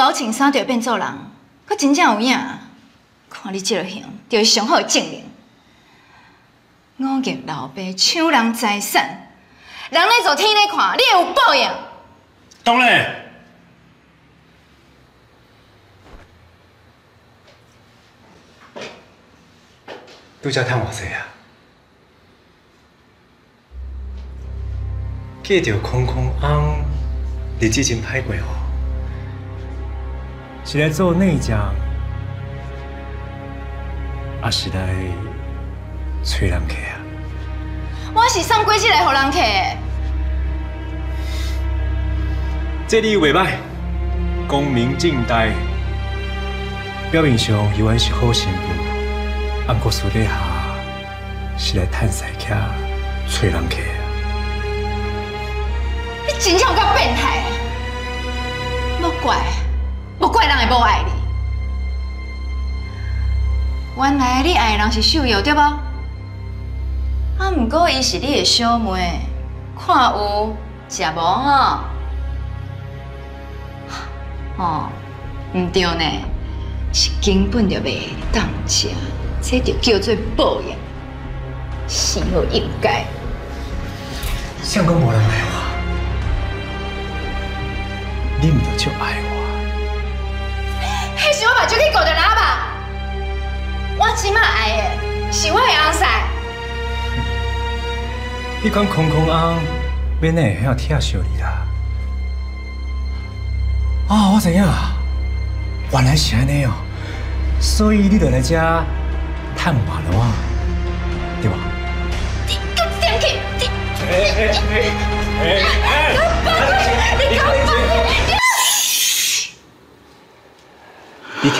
高穿衫就变做人，佮真正有影。看你这个型，就是上好的证明。五爷老爸抢人财产，人咧做天咧看，你会有报应。当然。拄则趁偌济啊？记着空空翁日子真歹过哦，是来做内将，还是来催人客啊？我是送鬼子来给人客的。这里未歹，光明正大，表面上以为是好媳妇。暗过私底下是来探西客、催人客啊！你真像个变态！无爱你。原来你爱的人是秀瑶，对不？啊，不过伊是你的小妹，看有食无吼？哦，唔对呢，是根本就袂当食。这就叫做报应，死我应该。相公无人爱我，你唔就爱我？迄是我把手机搞着喇叭，我起码爱的是我的阿婿。你讲空空翁，免会遐疼惜你啦？啊，我知影，原来是安尼哦，所以你就来遮。探马了哇，对吧？你干点去！哎哎哎哎！你干嘛？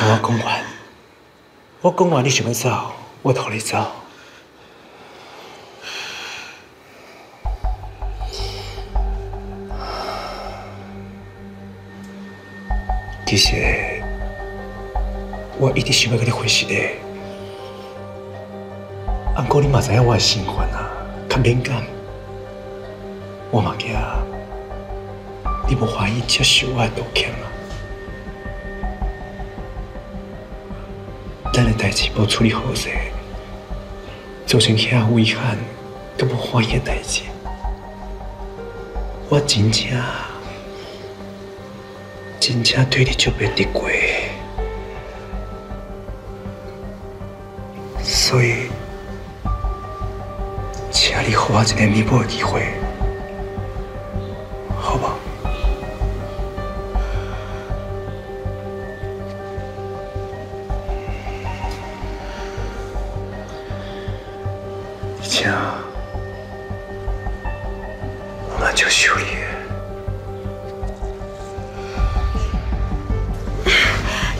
听我讲完，我讲完你想要走，我同你走。其实我一直想要跟你分析的。不过你嘛知影我的身份啊，较敏感，我嘛惊你无欢喜接受我的道歉啊。咱的代志无处理好势，造成遐遗憾，佮无欢喜的代志，我真正真正对你就别得过，所以。请你给我一个弥补的机会，你请，我就修理。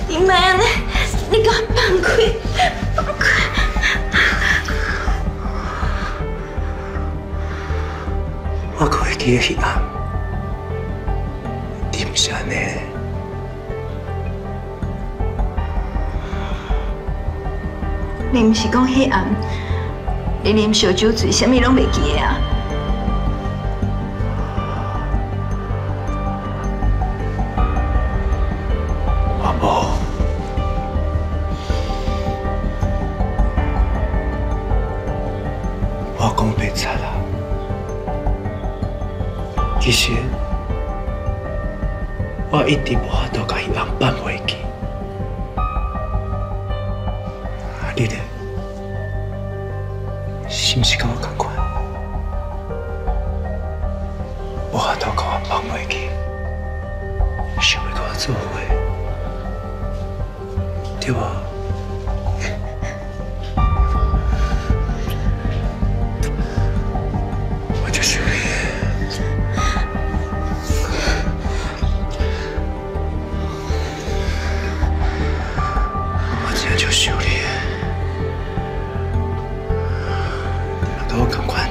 你妈呢？你给我放开，放开！我可以记得黑暗，你不是安尼。你不是讲黑暗，你啉烧酒醉，什么拢袂记啊？我无，我讲白贼啦。其实，我一直无法度甲伊人办回去。你呢？是毋是跟我同款？无法度甲我办回去，想袂跟我做伙，对无？我赶快。